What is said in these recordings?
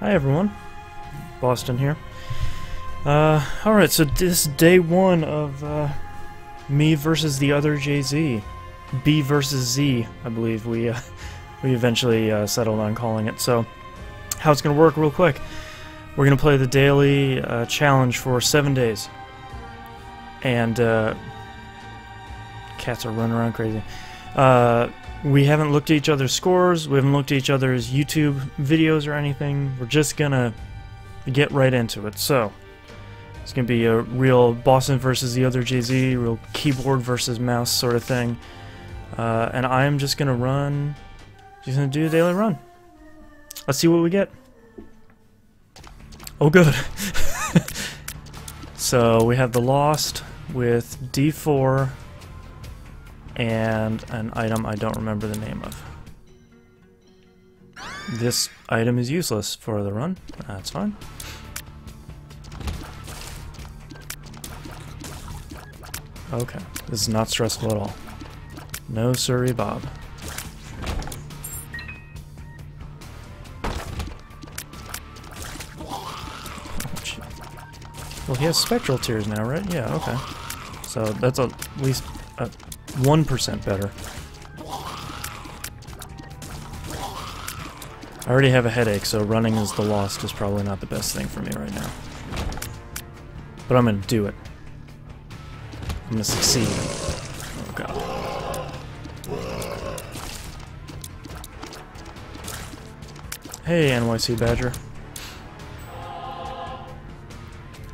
Hi everyone, Boston here. Uh, alright, so this day one of uh, me versus the other JZee. B versus Z, I believe we uh, we eventually uh, settled on calling it. So, how it's going to work real quick. We're going to play the daily uh, challenge for seven days. And, uh, cats are running around crazy. Uh, we haven't looked at each other's scores, we haven't looked at each other's YouTube videos or anything. We're just gonna get right into it. So, it's gonna be a real Boston versus the other JZee, real keyboard versus mouse sort of thing. Uh, and I'm just gonna run, just gonna do a daily run. Let's see what we get. Oh, good. so we have the Lost with D4 and an item I don't remember the name of. This item is useless for the run. That's fine. Okay, this is not stressful at all. No sorry, Bob. Well, he has spectral tears now, right? Yeah, okay. So that's at least uh, 1% better. I already have a headache, so running as the lost is probably not the best thing for me right now. But I'm gonna do it. I'm gonna succeed. Oh god. Hey, NYC Badger.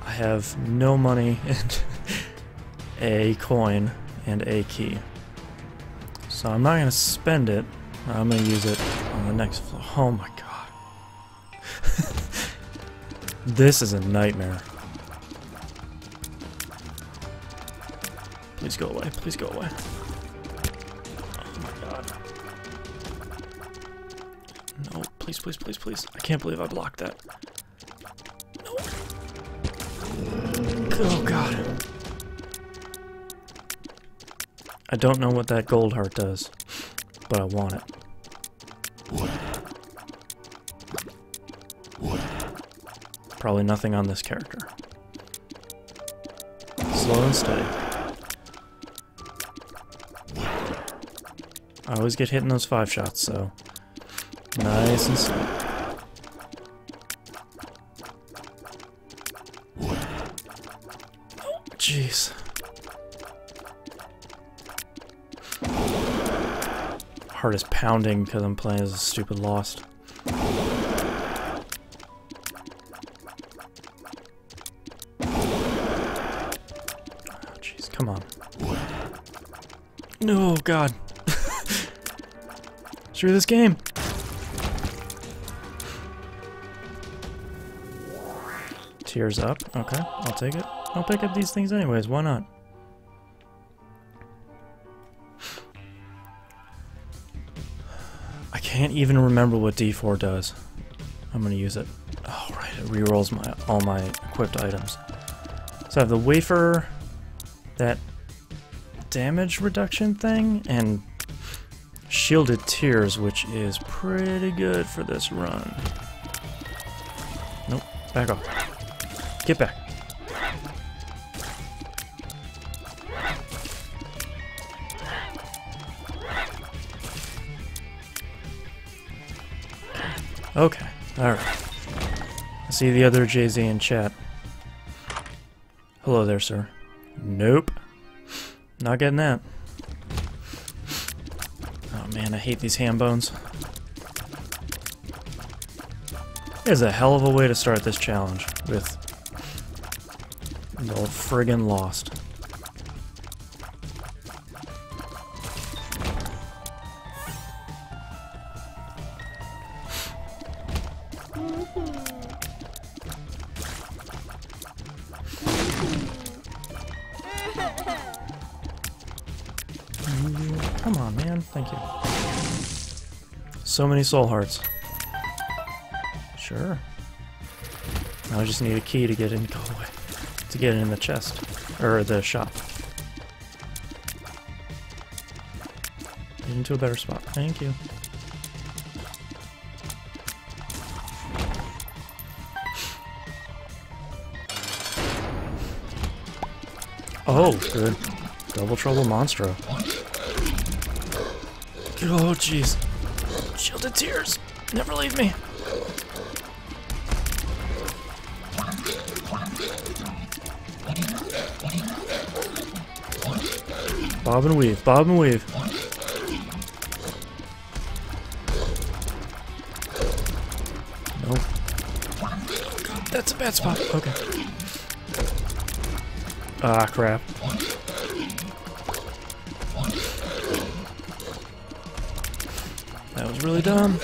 I have no money and a coin and a key. So I'm not going to spend it. I'm going to use it on the next floor. Oh my god. this is a nightmare. Please go away. Please go away. Oh my god. No, please, please, please, please. I can't believe I blocked that. No. Oh god. I don't know what that gold heart does, but I want it. Probably nothing on this character. Slow and steady. I always get hit in those five shots, so nice and slow. Jeez. Heart is pounding because I'm playing as a stupid Lost. Oh, jeez, come on. No, God. Screw this game. Tears up. Okay, I'll take it. I'll pick up these things anyways. Why not? Can't even remember what D4 does. I'm gonna use it. Oh right, it rerolls my all my equipped items. So I have the wafer, that damage reduction thing, and shielded tears, which is pretty good for this run. Nope, back off. Get back. Okay, alright. I see the other JZee in chat. Hello there, sir. Nope. Not getting that. Oh man, I hate these ham bones. Is a hell of a way to start this challenge with the old friggin' lost. Come on, man. Thank you. So many soul hearts. Sure. Now I just need a key to get in. Go away. To get in the chest. Or the shop. Get into a better spot. Thank you. Oh, good. Double Trouble Monstro. Oh, jeez. Shielded Tears. Never leave me. Bob and weave, bob and weave. Nope. That's a bad spot. Okay. Ah, crap. That was really dumb.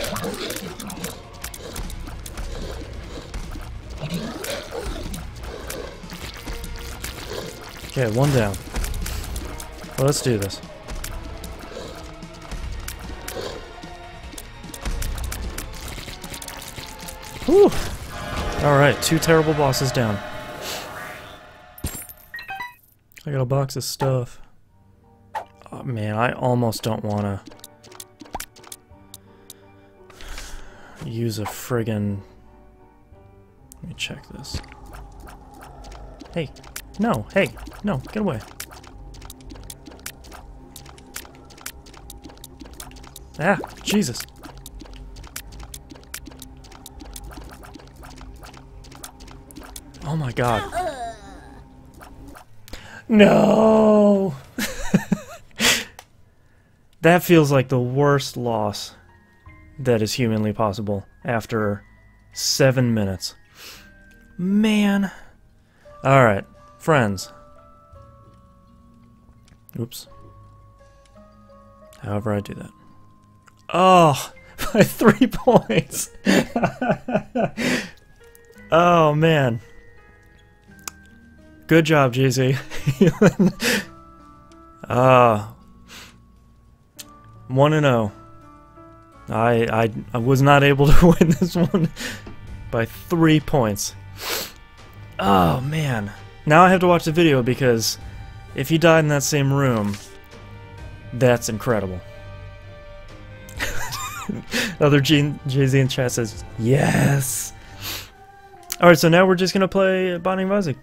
Okay, one down. Well, let's do this. Whew! Alright, two terrible bosses down. Got a box of stuff. Oh man, I almost don't want to use a friggin... Let me check this. Hey, no, hey, no, get away. Ah, Jesus. Oh my god. No! that feels like the worst loss that is humanly possible after seven minutes. Man. Alright, friends. Oops. However I do that. Oh, by three points. oh, man. Good job, JZ. Ah. uh, 1 and 0. I, I I was not able to win this one by 3 points. Oh, man. Now I have to watch the video because if he died in that same room, that's incredible. Other Jay Z in chat says, yes. Alright, so now we're just going to play Binding of Isaac.